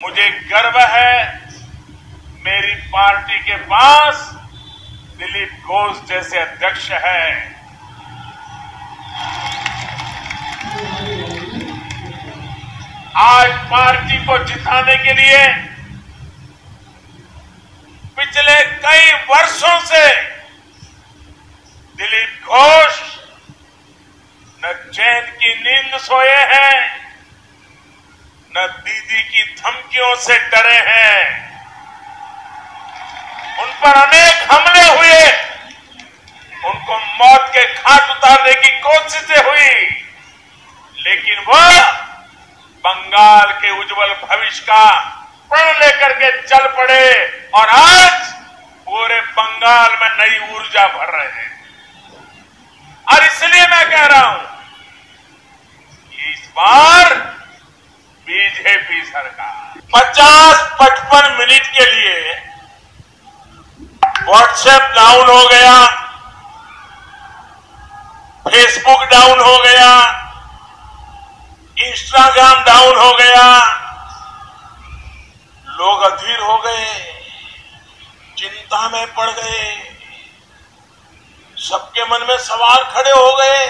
मुझे गर्व है मेरी पार्टी के पास दिलीप घोष जैसे अध्यक्ष है। आज पार्टी को जिताने के लिए पिछले कई वर्षों से दिलीप घोष न चैन की नींद सोए हैं न दीदी की धमकियों से डरे हैं। उन पर अनेक हमले हुए। उनको मौत के घाट उतारने की कोशिशें हुई। लेकिन वह बंगाल के उज्जवल भविष्य का प्रण लेकर के चल पड़े और आज पूरे बंगाल में नई ऊर्जा भर रहे हैं। और इसलिए मैं कह रहा हूँ कि इस बार बीजेपी सरकार। पचास पचपन मिनट के लिए व्हाट्सएप डाउन हो गया फेसबुक डाउन हो गया इंस्टाग्राम डाउन हो गया, लोग अधीर हो गए, चिंता में पड़ गए, सबके मन में सवाल खड़े हो गए।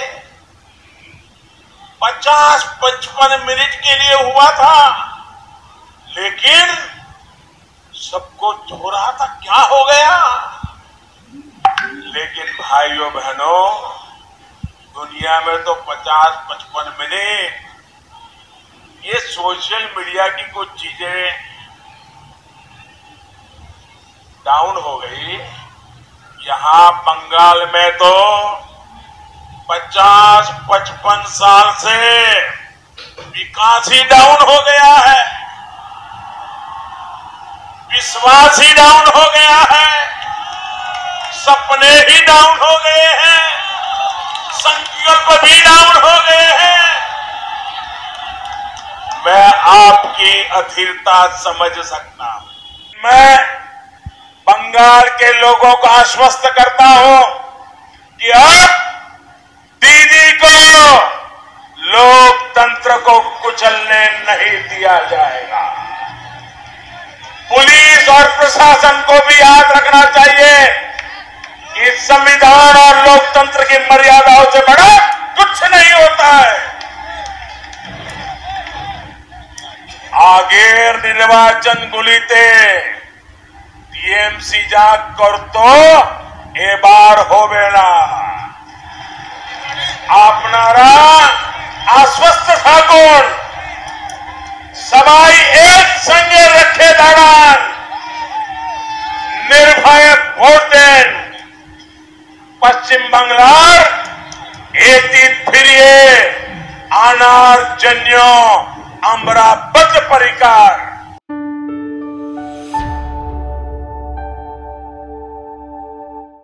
पचास पचपन मिनट के लिए हुआ था। लेकिन सबको हो रहा था क्या हो गया? लेकिन भाइयों बहनों, दुनिया में तो पचास पचपन मिनट ये सोशल मीडिया की कुछ चीज़ें डाउन हो गई। यहाँ बंगाल में तो 50 पचपन साल से विकास ही डाउन हो गया है। विश्वास ही डाउन हो गया है। सपने ही डाउन हो गए हैं। संकल्प भी डाउन हो गए हैं। मैं आपकी अधीरता समझ सकता हूँ। मैं बंगाल के लोगों को आश्वस्त करता हूँ कि अब दीदी को लोकतंत्र को कुचलने नहीं दिया जाएगा। और प्रशासन को भी याद रखना चाहिए कि संविधान और लोकतंत्र की मर्यादाओं से बड़ा कुछ नहीं होता है। आगे निर्वाचन गुलीते टीएमसी जा कर तो ए बार हो बेड़ा। आपनारा आश्वस्त ठाकुर, सबाई एक संगे पश्चिम बंगाल एती फिरिए अनार जन्यो अमरा बद परिकार।